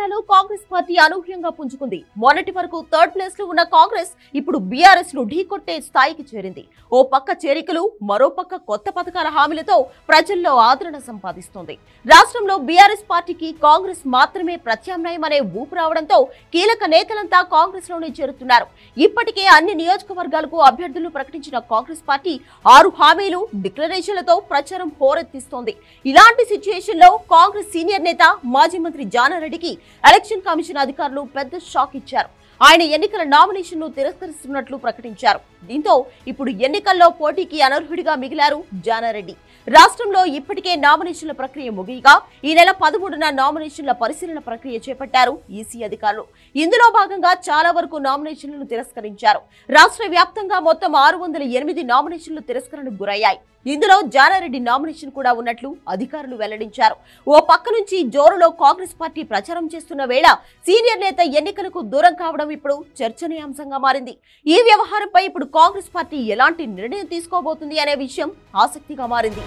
తెలంగాణలో కాంగ్రెస్ పార్టీ అనూహ్యంగా పుంజుకుంది. మొన్నటి వరకు థర్డ్ ప్లేస్లో ఉన్న కాంగ్రెస్ ఇప్పుడు బీఆర్ఎస్ను ఢీకొట్టే స్థాయికి చేరింది. ఓ పక్క చేరికలు మరో పక్క కొత్త పథకాల హామీలతో ప్రజల్లో ఆదరణ సంపాదిస్తోంది. రాష్ట్రంలో బీఆర్ఎస్ పార్టీకి కాంగ్రెస్ మాత్రమే ప్రత్యామ్నాయం అనే ఊపు రావడంతో కీలక నేతలంతా కాంగ్రెస్లోనే చేరుతున్నారు. ఇప్పటికే అన్ని నియోజకవర్గాలకు అభ్యర్థులు ప్రకటించిన కాంగ్రెస్ పార్టీ ఆరు హామీలు డిక్లరేషన్లతో ప్రచారం హోరెత్తిస్తోంది. ఇలాంటి సిచ్యుయేషన్లో కాంగ్రెస్ సీనియర్ నేత మాజీ మంత్రి జానారెడ్డికి ఎలక్షన్ కమిషన్ అధికారులు పెద్ద షాక్ ఇచ్చారు. ఆయన ఎన్నికల నామినేషన్ను తిరస్కరిస్తున్నట్లు ప్రకటించారు. దీంతో ఇప్పుడు ఎన్నికల్లో పోటీకి అనర్హుడిగా మిగిలారు జానారెడ్డి. రాష్ట్రంలో ఇప్పటికే నామినేషన్ల ప్రక్రియ ముగియగా ఈ నెల పదమూడున నామినేషన్ల పరిశీలన ప్రక్రియ చేపట్టారు ఈసీ అధికారులు. ఇందులో భాగంగా చాలా వరకు నామినేషన్లను తిరస్కరించారు. రాష్ట్ర వ్యాప్తంగా మొత్తం ఆరు వందల ఎనిమిది నామినేషన్లు తిరస్కరణకు గురయ్యాయి. ఇందులో జానారెడ్డి నామినేషన్ కూడా ఉన్నట్లు అధికారులు వెల్లడించారు. ఓ పక్క నుంచి జోరులో కాంగ్రెస్ పార్టీ ప్రచారం చేస్తున్న వేళ సీనియర్ నేత ఎన్నికలకు దూరం కావడం ఇప్పుడు చర్చనీయాంశంగా మారింది. ఈ వ్యవహారంపై ఇప్పుడు కాంగ్రెస్ పార్టీ ఎలాంటి నిర్ణయం తీసుకోబోతుంది అనే విషయం ఆసక్తిగా మారింది.